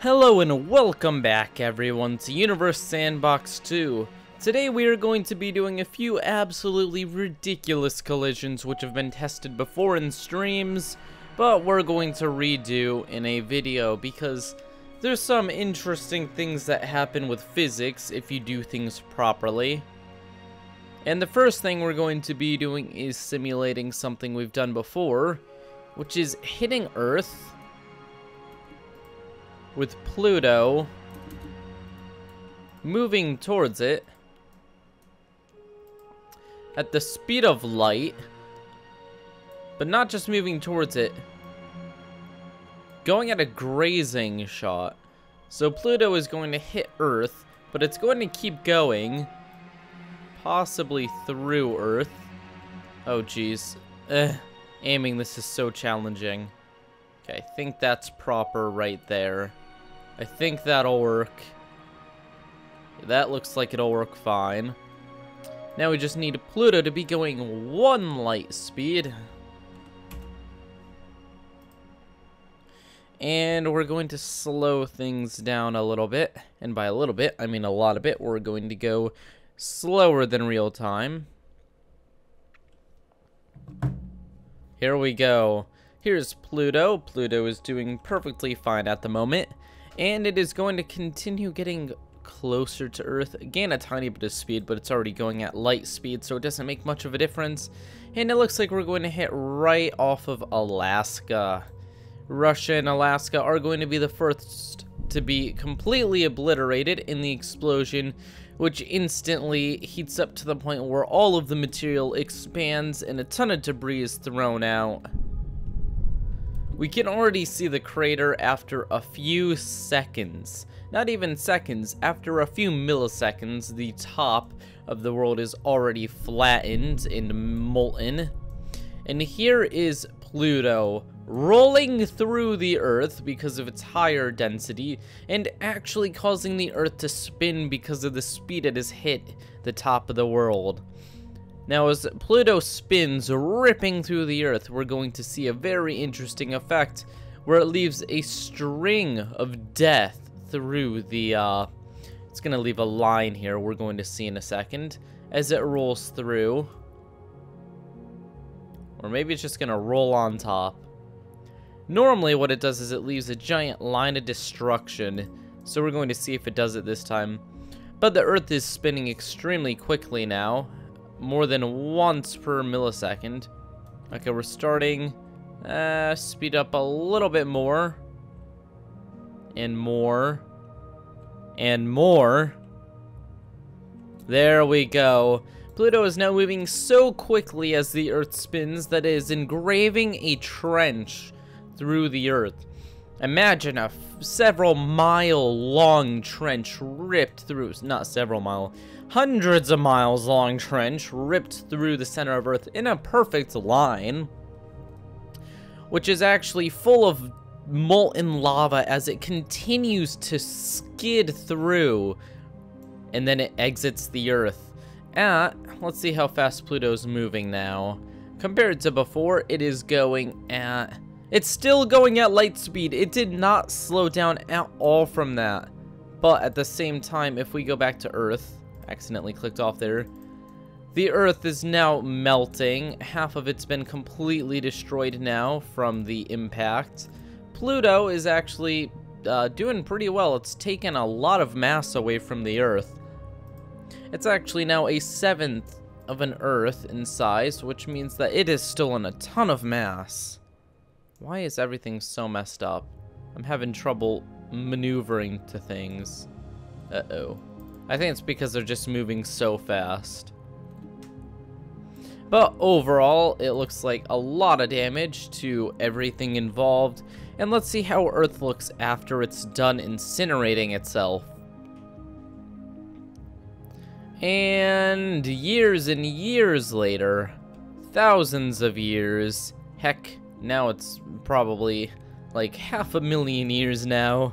Hello and welcome back everyone to Universe Sandbox 2. Today we are going to be doing a few absolutely ridiculous collisions which have been tested before in streams, but we're going to redo in a video because there's some interesting things that happen with physics if you do things properly. And the first thing we're going to be doing is simulating something we've done before, which is hitting Earth with Pluto moving towards it at the speed of light, but not just moving towards it, going at a grazing shot. So Pluto is going to hit Earth, but it's going to keep going, possibly through Earth. Oh, jeez. Aiming this is so challenging. Okay, I think that's proper right there. I think that'll work. That looks like it'll work fine. Now we just need Pluto to be going one light speed. And we're going to slow things down a little bit. And by a little bit, I mean a lot of bit. We're going to go slower than real time. Here we go. Here's Pluto. Pluto is doing perfectly fine at the moment. And it is going to continue getting closer to Earth. Gain a tiny bit of speed, but it's already going at light speed, so it doesn't make much of a difference. And it looks like we're going to hit right off of Alaska. Russia and Alaska are going to be the first to be completely obliterated in the explosion, which instantly heats up to the point where all of the material expands and a ton of debris is thrown out. We can already see the crater after a few seconds. Not even seconds, after a few milliseconds, the top of the world is already flattened and molten. And here is Pluto rolling through the Earth because of its higher density, and actually causing the Earth to spin because of the speed it has hit the top of the world. Now, as Pluto spins, ripping through the Earth, we're going to see a very interesting effect where it leaves a string of death through the, uh, it's going to leave a line here we're going to see in a second as it rolls through. Or maybe it's just going to roll on top. Normally what it does is it leaves a giant line of destruction, so we're going to see if it does it this time. But the Earth is spinning extremely quickly now, more than once per millisecond. Okay, we're starting. Uh, speed up a little bit more. And more. And more. There we go. Pluto is now moving so quickly as the Earth spins that it is engraving a trench through the Earth. Imagine a several mile long trench ripped through, not several mile, hundreds of miles long trench ripped through the center of Earth in a perfect line, which is actually full of molten lava as it continues to skid through, and then it exits the Earth. At, let's see how fast Pluto's moving now. Compared to before, it is going at, it's still going at light speed. It did not slow down at all from that. But at the same time, if we go back to Earth, accidentally clicked off there. The Earth is now melting. Half of it's been completely destroyed now from the impact. Pluto is actually uh, doing pretty well. It's taken a lot of mass away from the Earth. It's actually now a seventh of an Earth in size, which means that it is still in a ton of mass. Why is everything so messed up? I'm having trouble maneuvering to things. Uh-oh. I think it's because they're just moving so fast. But overall, it looks like a lot of damage to everything involved. And let's see how Earth looks after it's done incinerating itself. And years and years later, thousands of years, heck, now it's probably like half a million years now,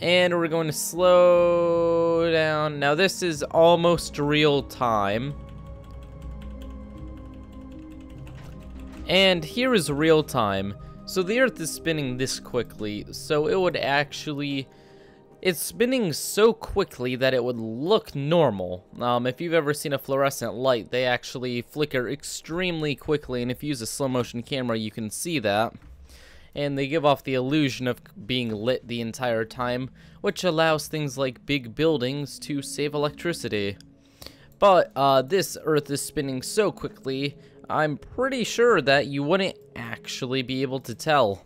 and we're going to slow down. Now this is almost real time. And here is real time. So the Earth is spinning this quickly, so it would actually... It's spinning so quickly that it would look normal. Um, if you've ever seen a fluorescent light, they actually flicker extremely quickly, and if you use a slow motion camera, you can see that. And they give off the illusion of being lit the entire time, which allows things like big buildings to save electricity. But uh, this Earth is spinning so quickly, I'm pretty sure that you wouldn't actually be able to tell.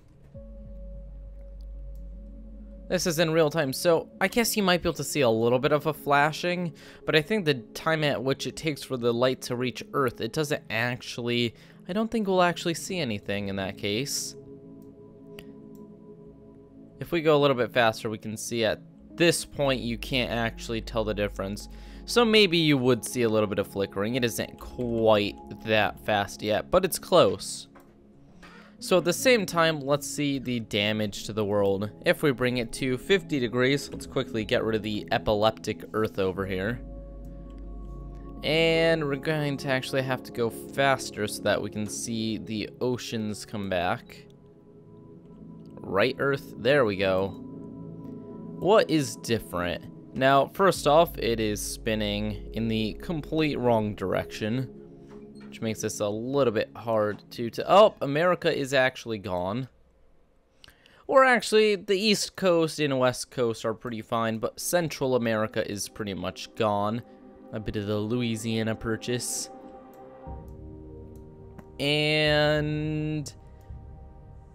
This is in real time, so I guess you might be able to see a little bit of a flashing, but I think the time at which it takes for the light to reach Earth, it doesn't actually... I don't think we'll actually see anything in that case. If we go a little bit faster, we can see at this point you can't actually tell the difference. So maybe you would see a little bit of flickering. It isn't quite that fast yet, but it's close. So at the same time, let's see the damage to the world. If we bring it to 50 degrees, let's quickly get rid of the epileptic Earth over here. And we're going to actually have to go faster so that we can see the oceans come back. Right, Earth? There we go. What is different? Now, first off, it is spinning in the complete wrong direction, which makes this a little bit hard to... to oh, America is actually gone. Or actually, the East Coast and West Coast are pretty fine, but Central America is pretty much gone. A bit of the Louisiana Purchase. And...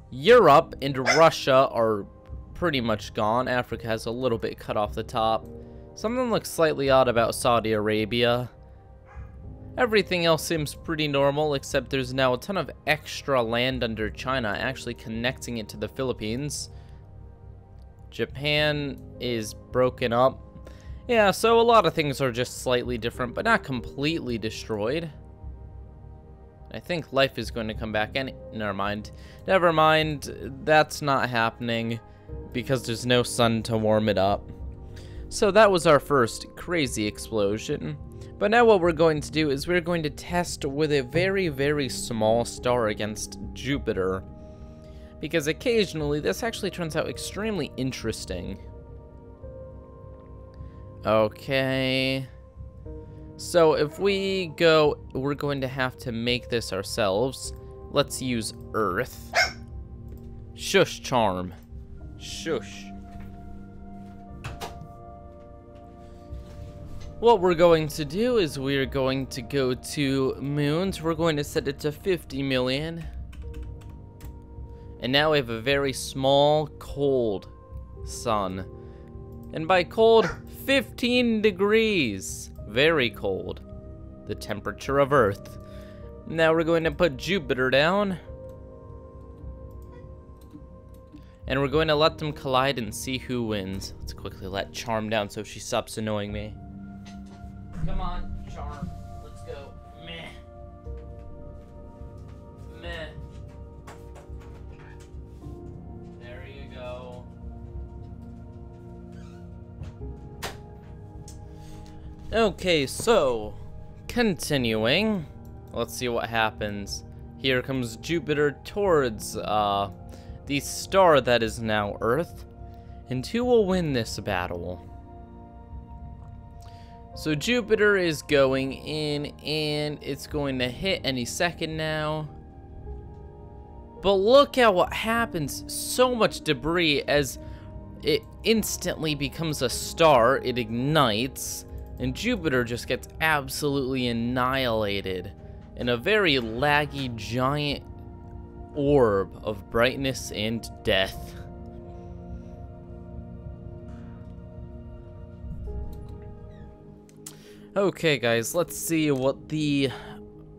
Europe and Russia are pretty much gone. Africa has a little bit cut off the top. Something looks slightly odd about Saudi Arabia. Everything else seems pretty normal, except there's now a ton of extra land under China, actually connecting it to the Philippines. Japan is broken up. Yeah, so a lot of things are just slightly different, but not completely destroyed. I think life is going to come back and never mind. Never mind, that's not happening because there's no sun to warm it up. So that was our first crazy explosion. But now what we're going to do is we're going to test with a very, very small star against Jupiter. Because occasionally this actually turns out extremely interesting. Okay. So if we go, we're going to have to make this ourselves. Let's use Earth. Shush charm. Shush. What we're going to do is we're going to go to moons. We're going to set it to 50 million. And now we have a very small, cold sun. And by cold, 15 degrees. Very cold. The temperature of Earth. Now we're going to put Jupiter down. And we're going to let them collide and see who wins. Let's quickly let Charm down so she stops annoying me. Come on, Charm. Okay, so, continuing. Let's see what happens. Here comes Jupiter towards, uh, the star that is now Earth, and who will win this battle? So Jupiter is going in, and it's going to hit any second now. But look at what happens. So much debris as it instantly becomes a star. It ignites, and Jupiter just gets absolutely annihilated in a very laggy giant orb of brightness and death. Okay guys, let's see what the,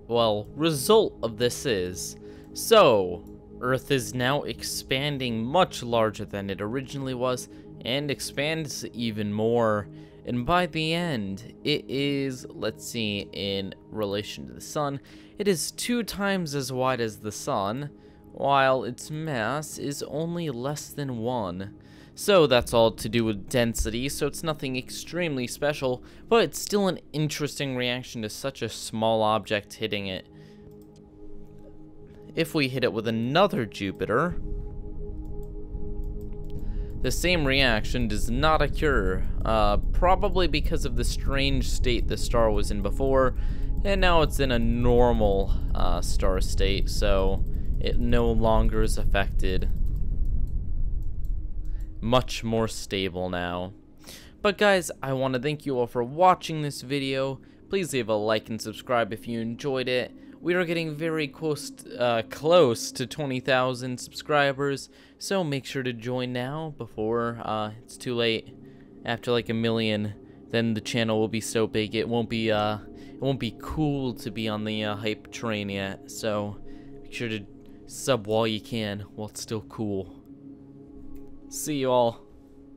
well, result of this is. So, Earth is now expanding much larger than it originally was, and expands even more. And by the end, it is, let's see, in relation to the sun, it is two times as wide as the sun, while its mass is only less than 1. So that's all to do with density, so it's nothing extremely special, but it's still an interesting reaction to such a small object hitting it. if we hit it with another Jupiter, the same reaction does not occur, uh, probably because of the strange state the star was in before, and now it's in a normal uh, star state, so it no longer is affected. Much more stable now. But guys, I want to thank you all for watching this video. Please leave a like and subscribe if you enjoyed it. We are getting very close, uh, close to 20,000 subscribers, so make sure to join now before uh, it's too late. After like a million, then the channel will be so big it won't be uh, it won't be cool to be on the uh, hype train yet. So make sure to sub while you can, while it's still cool. See you all.